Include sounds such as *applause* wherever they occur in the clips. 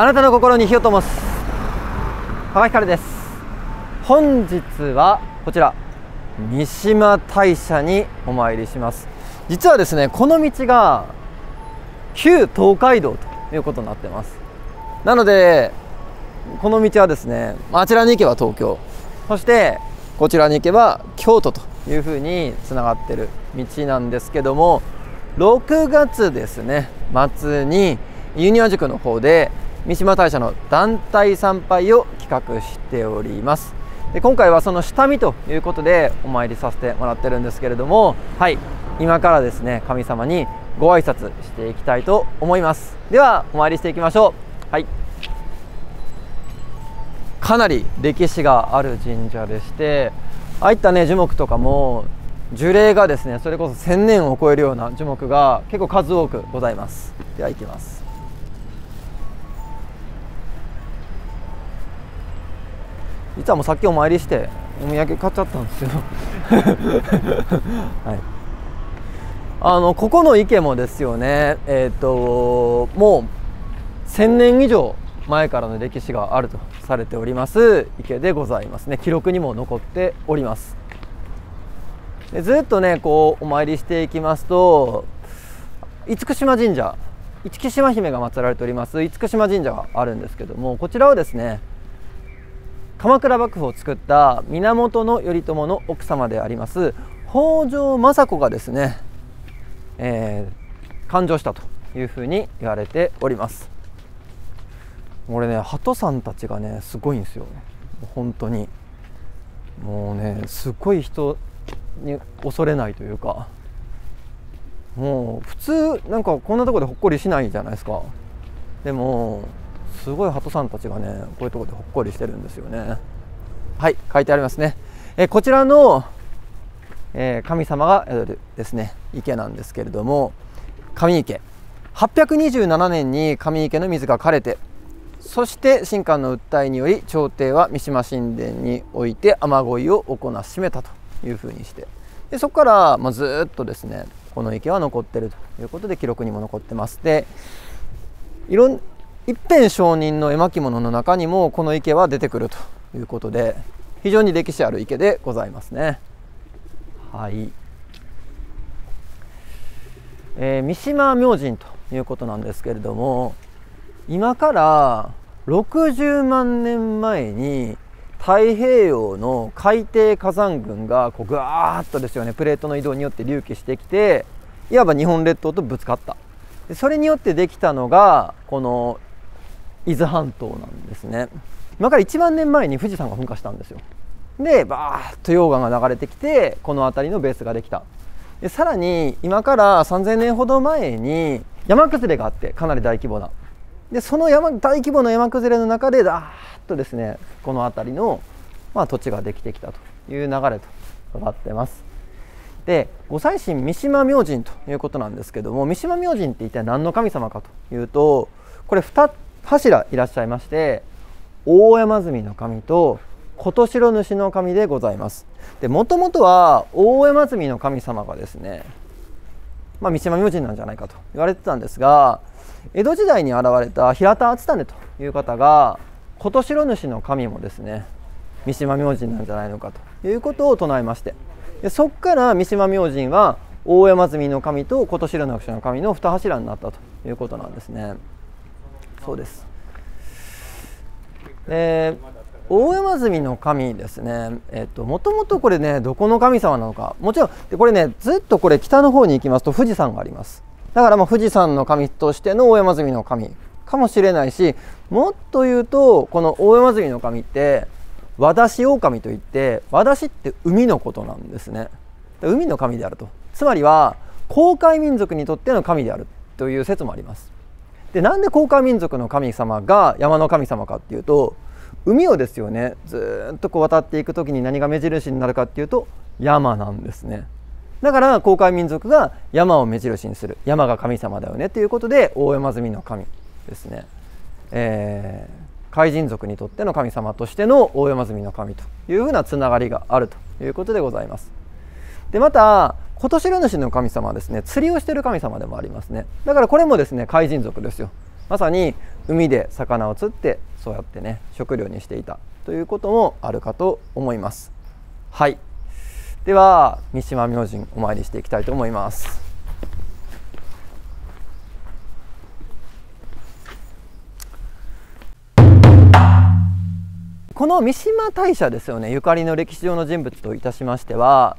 あなたの心に火を灯す。川光です。本日はこちら。三島大社にお参りします。実はですねこの道が旧東海道ということになってます。なのでこの道はですねあちらに行けば東京。そしてこちらに行けば京都というふうにつながってる道なんですけども6月ですね末にユニア塾の方で三島大社の団体参拝を企画しております。で今回はその下見ということでお参りさせてもらってるんですけれどもはい。今からですね神様にご挨拶していきたいと思います。ではお参りしていきましょう。はい。かなり歴史がある神社でしてああいったね樹木とかも樹齢がですねそれこそ1000年を超えるような樹木が結構数多くございます。では行きます。実はもうさっきお参りしてお土産買っちゃったんですよ。*laughs* はい。あのここの池もですよねえっ、ー、ともう1000年以上前からの歴史があるとされております池でございますね。記録にも残っております。でずっとねこうお参りしていきますと厳島神社厳島姫が祀られております厳島神社があるんですけどもこちらはですね鎌倉幕府を作った源頼朝の奥様であります北条政子がですね、えー、誕生したというふうに言われております。俺ね鳩さんたちがねすごいんですよ。本当に。もうねすごい人に恐れないというか。もう普通なんかこんなとこでほっこりしないじゃないですか。でもすごい鳩さんたちがねこういうところでほっこりしてるんですよね。はい書いてありますね。えこちらの、えー、神様が宿るですね池なんですけれども上池。827年に上池の水が枯れてそして神官の訴えにより朝廷は三島神殿において雨乞いを行わしめたというふうにしてでそこから、まあ、ずっとですねこの池は残ってるということで記録にも残ってます。でいろん一辺上人の絵巻物の中にもこの池は出てくるということで非常に歴史ある池でございますね。はい、えー、三島明神ということなんですけれども今から60万年前に太平洋の海底火山群がこうぐわーっとですよねプレートの移動によって隆起してきていわば日本列島とぶつかった。それによってできたのがこの伊豆半島なんですね。今から1万年前に富士山が噴火したんですよ。でバーッと溶岩が流れてきてこの辺りのベースができた。でさらに今から3000年ほど前に山崩れがあってかなり大規模な。でその山大規模な山崩れの中でダーッとですねこの辺りの、まあ、土地ができてきたという流れとなってます。で御祭神三島明神ということなんですけども三島明神って一体何の神様かというとこれ2柱いらっしゃいまして大山積の神と琴城主の神でございますでもともとは大山積の神様がですね、まあ、三島明神なんじゃないかと言われてたんですが江戸時代に現れた平田篤胤という方が琴城主の神もですね三島明神なんじゃないのかということを唱えましてでそこから三島明神は大山積の神と琴城主の神の2柱になったということなんですね。そうです。で大山積の神ですね。えっともともとこれねどこの神様なのか。もちろんでこれねずっとこれ北の方に行きますと富士山があります。だからまあ富士山の神としての大山積の神。かもしれないしもっと言うとこの大山積の神って和田市狼といって和田市って海のことなんですね。海の神であると。つまりは航海民族にとっての神であるという説もあります。でなんで甲賀民族の神様が山の神様かっていうと海をですよねずっとこう渡っていく時に何が目印になるかっていうと山なんですね。だから甲賀民族が山を目印にする。山が神様だよねということで大山積みの神ですね、えー、海人族にとっての神様としての大山積みの神というふうなつながりがあるということでございます。でまた今年主の神様はですね釣りをしている神様でもありますね。だからこれもですね海人族ですよ。まさに海で魚を釣ってそうやってね食料にしていたということもあるかと思います。はい。では三島明神お参りしていきたいと思います。この三島大社ですよねゆかりの歴史上の人物といたしましては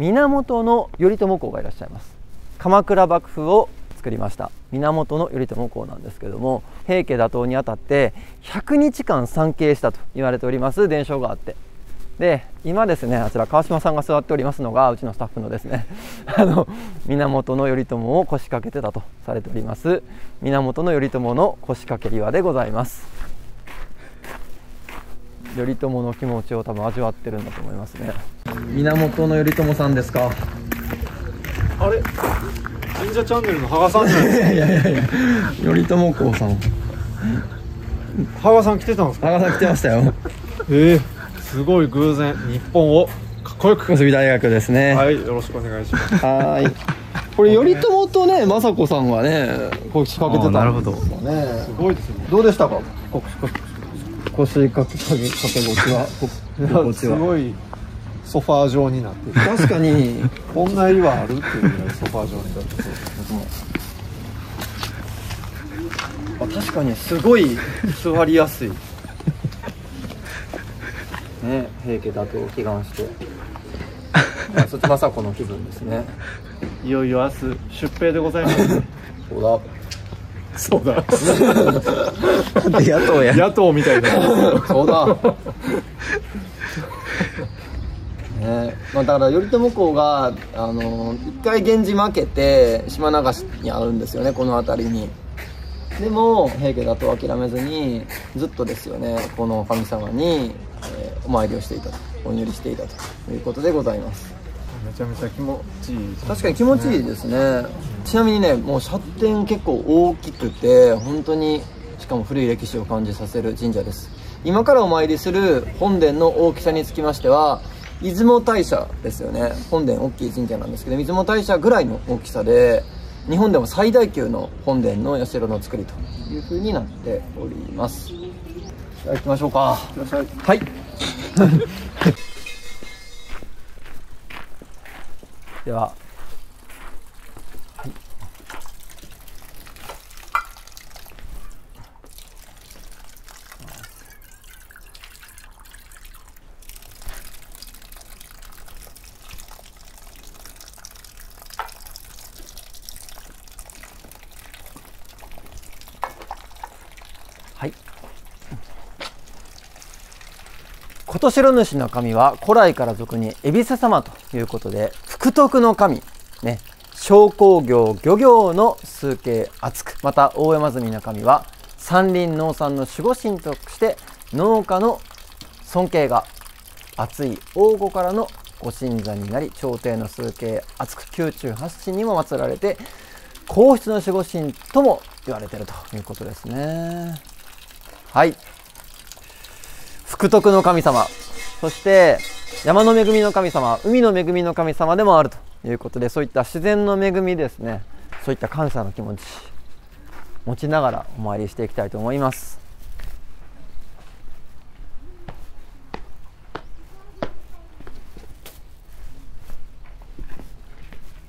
源頼朝公がいらっしゃいます。鎌倉幕府を作りました。源頼朝公なんですけども平家打倒にあたって100日間参詣したと言われております。伝承があって。で今ですねあちら川島さんが座っておりますのがうちのスタッフのですね *laughs* あの源頼朝を腰掛けてたとされております。源頼朝の腰掛け岩でございます。頼朝の気持ちを多分味わってるんだと思いますね。源頼朝さんですか？あれ？神社チャンネルの羽賀さんじゃないですかいやいやいや頼朝公さん。羽賀さん来てたんですか？羽賀さん来てましたよ。*laughs* ええすごい偶然。日本をかっこよく。小杉大学ですね。はいよろしくお願いします。はーい。これ頼朝とね雅子さんがね腰掛けてたんですよね。すごいですね。どうでしたか？腰掛け腰掛け心地はすごいソファー状になってる。確かに。こんな岩あるっていうぐらいソファー状になってる。あ確かにすごい座りやすい。ね平家打倒を祈願して。あそっち雅子の気分ですね。いよいよ明日出兵でございます。ねそうだそうだ。野党や。野党みたいな。そうだ。ねまあ、だから頼朝公があの一回源氏負けて島流しにあるんですよねこの辺りに。でも平家だと諦めずにずっとですよねこの神様に、えーお参りをしていたと。お祈りしていたということでございますめちゃめちゃ気持ちいいね。確かに気持ちいいですね。ちなみにねもう斜天結構大きくて本当にしかも古い歴史を感じさせる神社です。今からお参りする本殿の大きさにつきましては出雲大社ですよね。本殿大きい神社なんですけど出雲大社ぐらいの大きさで日本でも最大級の本殿の社の造りという風になっております。じゃあ行きましょうか。はい *laughs* では。はい。琴白主の神は古来から俗に恵比寿様ということで福徳の神ね商工業漁業の数形厚くまた大山積みの神は山林農産の守護神として農家の尊敬が厚い王子からのご神座になり朝廷の数形厚く宮中八神にも祀られて皇室の守護神とも言われているということですね。はい。福徳の神様。そして山の恵みの神様海の恵みの神様でもあるということでそういった自然の恵みですね。そういった感謝の気持ち持ちながらお参りしていきたいと思います。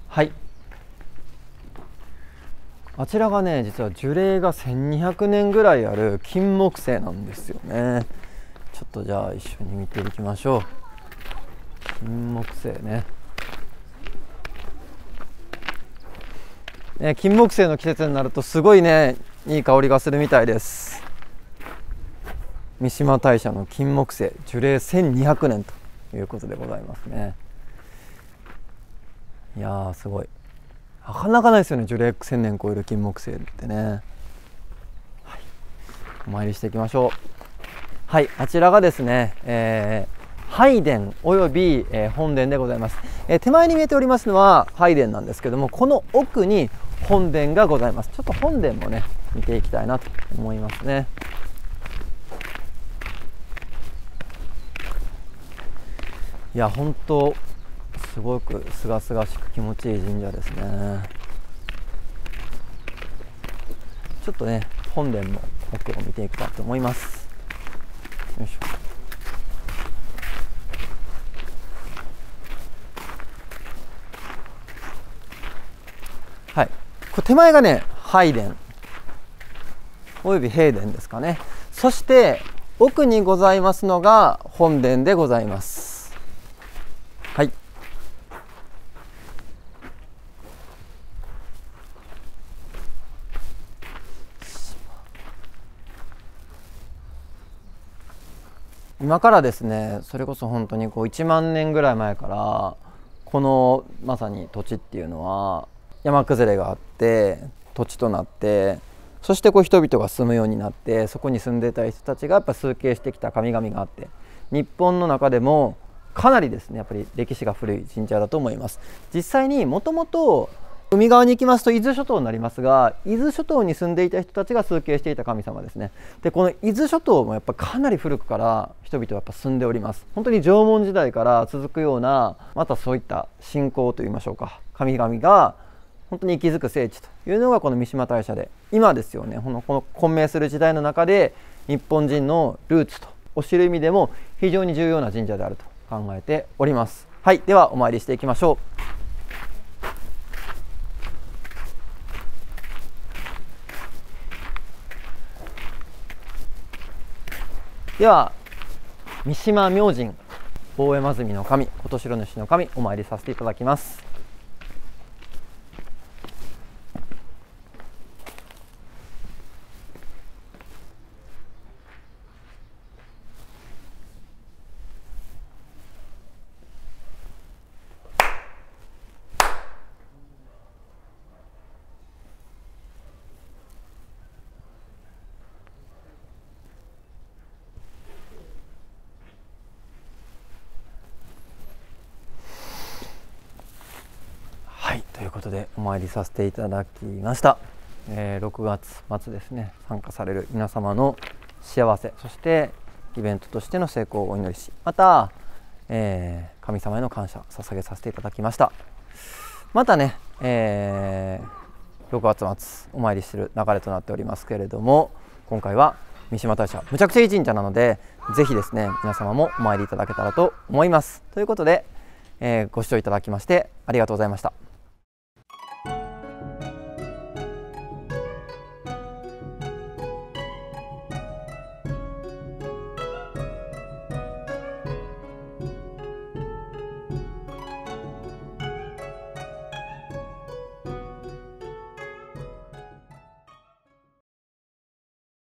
はい。あちらがね実は樹齢が1200年ぐらいある金木犀なんですよね。ちょっとじゃあ一緒に見ていきましょう。金木犀ね。ね金木犀の季節になるとすごいねいい香りがするみたいです。三島大社の金木犀樹齢1200年ということでございますね。いやすごい。なかなかないですよね樹齢1000年超える金木犀ってね、はい、お参りしていきましょう。はいあちらがですね、えー、拝殿および、えー本殿でございます、えー手前に見えておりますのは拝殿なんですけどもこの奥に本殿がございます。ちょっと本殿もね見ていきたいなと思いますね。いや本当すごく清々しく気持ちいい神社ですね。ちょっとね本殿の奥を見ていきたいと思います。よいしょ。はい。これ手前がね拝殿。および平殿ですかね。そして奥にございますのが本殿でございます。はい。今からですねそれこそ本当にこう1万年ぐらい前からこのまさに土地っていうのは山崩れがあって土地となってそしてこう人々が住むようになってそこに住んでた人たちがやっぱ崇敬してきた神々があって日本の中でもかなりですねやっぱり歴史が古い神社だと思います。実際にもともと海側に行きますと伊豆諸島になりますが伊豆諸島に住んでいた人たちが崇敬していた神様ですね。でこの伊豆諸島もやっぱかなり古くから人々はやっぱ住んでおります。本当に縄文時代から続くようなまたそういった信仰といいましょうか神々が本当に息づく聖地というのがこの三島大社で今ですよねこのこの混迷する時代の中で日本人のルーツとお知る意味でも非常に重要な神社であると考えております。はいではお参りしていきましょう。では三島明神大山積の神琴城主の神お参りさせていただきますはいということでお参りさせていただきました、えー、6月末ですね。参加される皆様の幸せそしてイベントとしての成功をお祈りしまた、えー、神様への感謝捧げさせていただきました。またね、えー、6月末お参りする流れとなっておりますけれども今回は三島大社むちゃくちゃいい神社なのでぜひですね皆様もお参りいただけたらと思います。ということで、えー、ご視聴いただきましてありがとうございました。